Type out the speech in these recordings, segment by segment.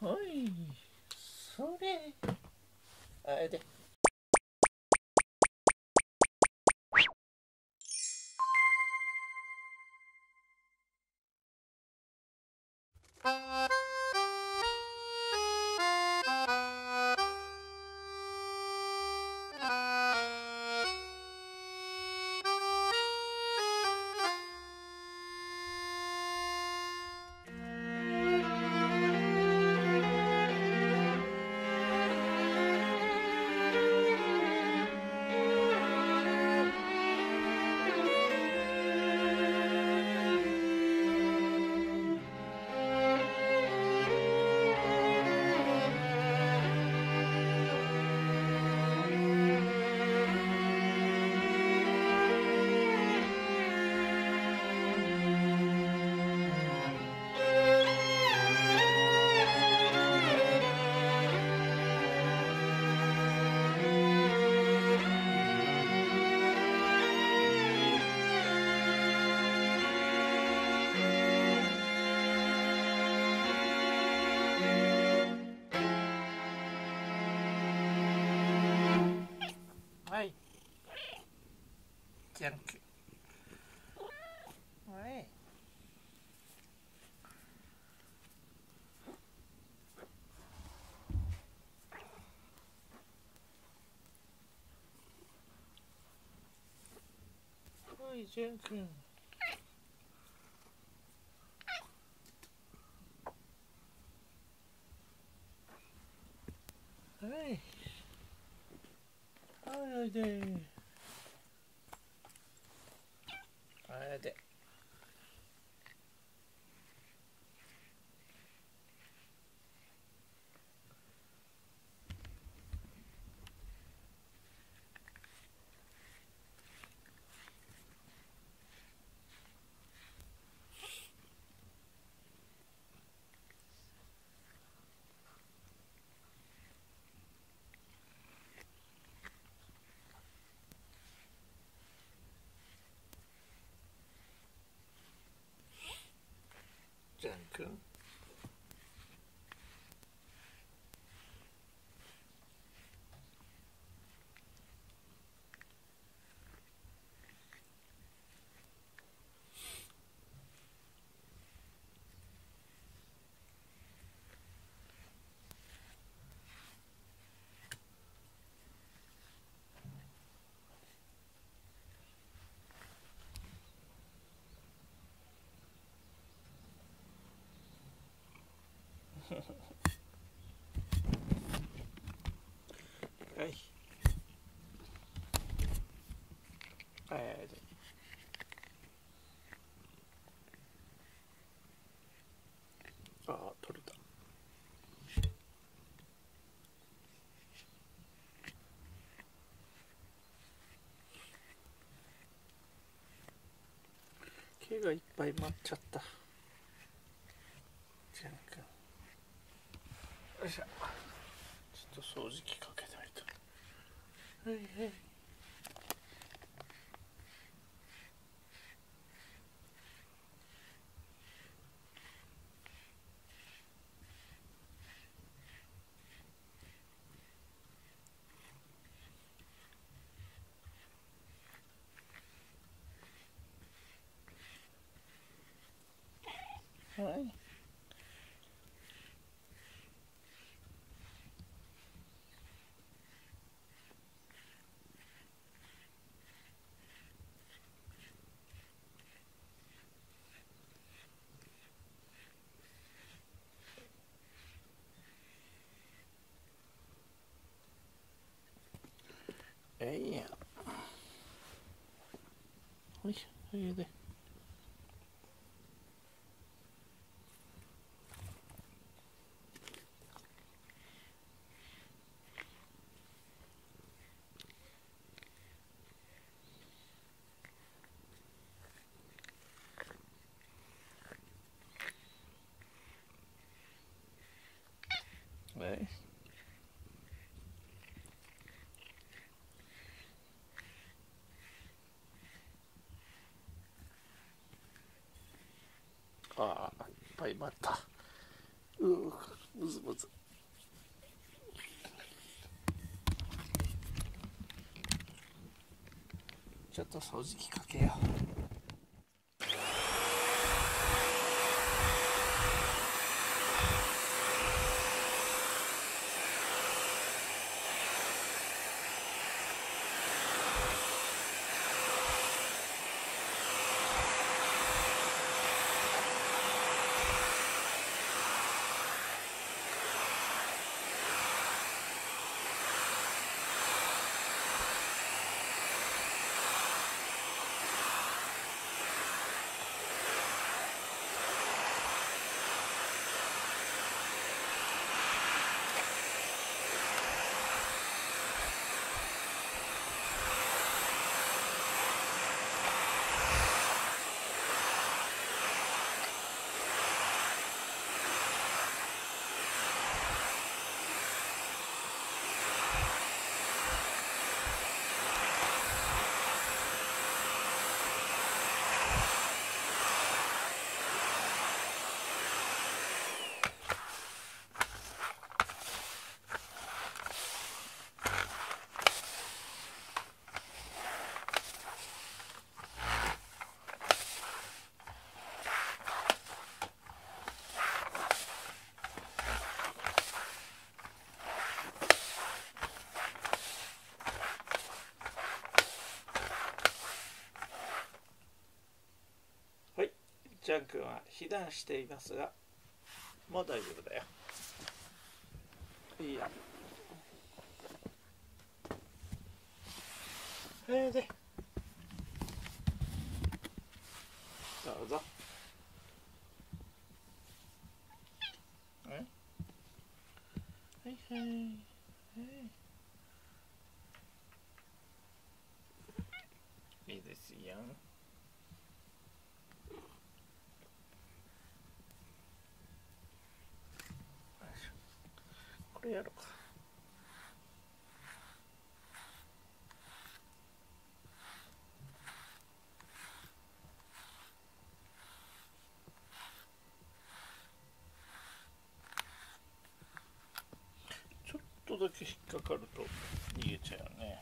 はい。それ。あれでジャンクはい。はいジャン君はいおいであれでジはい。はいはいああ取れた。毛がいっぱい舞っちゃったジャン君よいしょちょっと掃除機かけないとはいはい。はい。えいやほいほいではいああいっぱいまった。ううムズムズちょっと掃除機かけよう。ジャン君は避難していますがもう大丈夫だよ。いいや。それでどうぞ。え？はいはい。はい。いいですよこれやろか。ちょっとだけ引っかかると逃げちゃうね。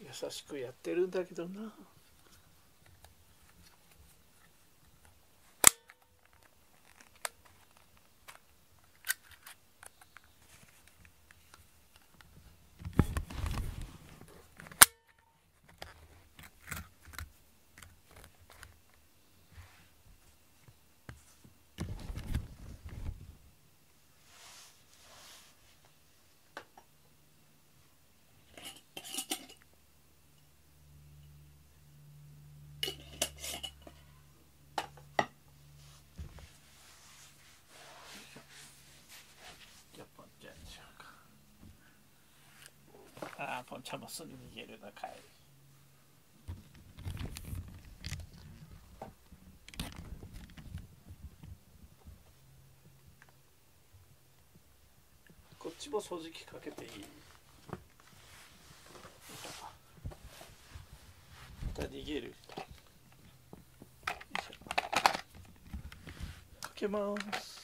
優しくやってるんだけどなじゃあポンちゃんにしようかああポンちゃんもすぐ逃げるなかいこっちも掃除機かけていい？また逃げる。かけます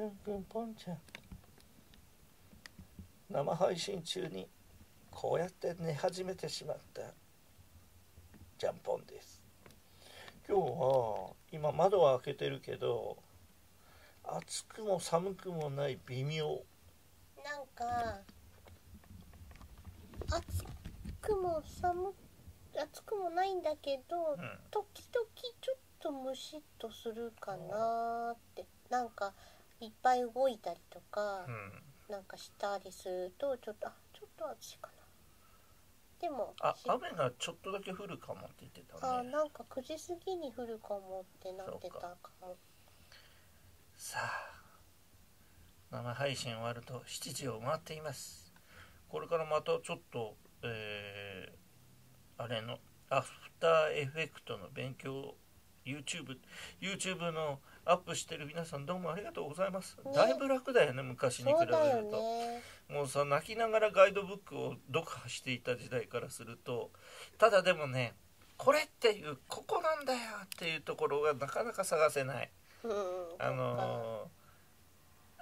ちゃんくんぽんちゃん。生配信中にこうやって寝始めてしまった。ジャンポンです。今日は今窓は開けてるけど暑くも寒くもない微妙。なんか暑くも寒暑くもないんだけど、うん。時々ちょっとムシッとするかなーって。なんかいっぱい動いたりとか、うん。なんかしたりするとちょっとあちょっと暑いかな。でもしあ雨がちょっとだけ降るかもって言ってたね。あなんか9時過ぎに降るかもってなってたかも。さあ生配信終わると7時を回っています。これからまたちょっとえーあれのアフターエフェクトの勉強 YouTube, YouTube のアップしてる皆さんどうもありがとうございます、ねだいぶ楽だよね昔に比べると。ね。もうさ泣きながらガイドブックを読破していた時代からすると。ただでもねこれっていうここなんだよっていうところがなかなか探せない。うんあのー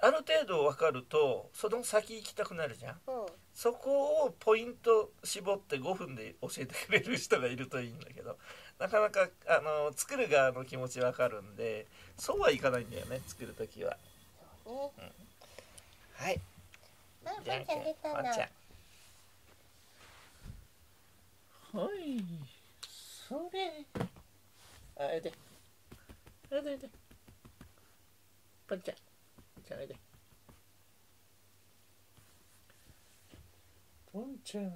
ある程度分かるとその先行きたくなるじゃん。そっかそこをポイント絞って5分で教えてくれる人がいるといいんだけどなかなかあの作る側の気持ち分かるんでそうはいかないんだよね作る時は。うんそうねはい。あばあちゃん出たなはい。それ。あれであれでパンちゃん。じゃああれでパンちゃん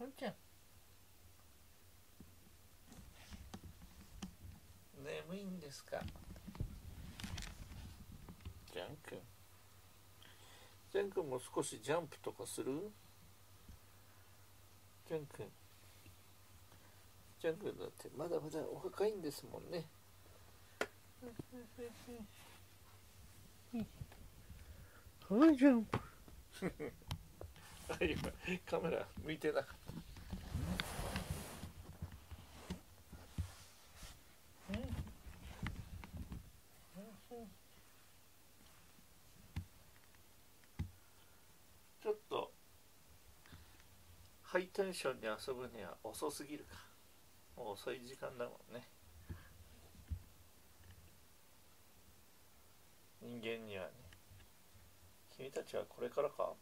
パンちゃん眠いんですかジャン君ジャン君も少しジャンプとかするジャン君ジャン君だってまだまだお若いんですもんねはいジャンプあカメラ向いてなかった。ちょっとハイテンションに遊ぶには遅すぎるか。もう遅い時間だもんね。人間にはね。君たちはこれからか。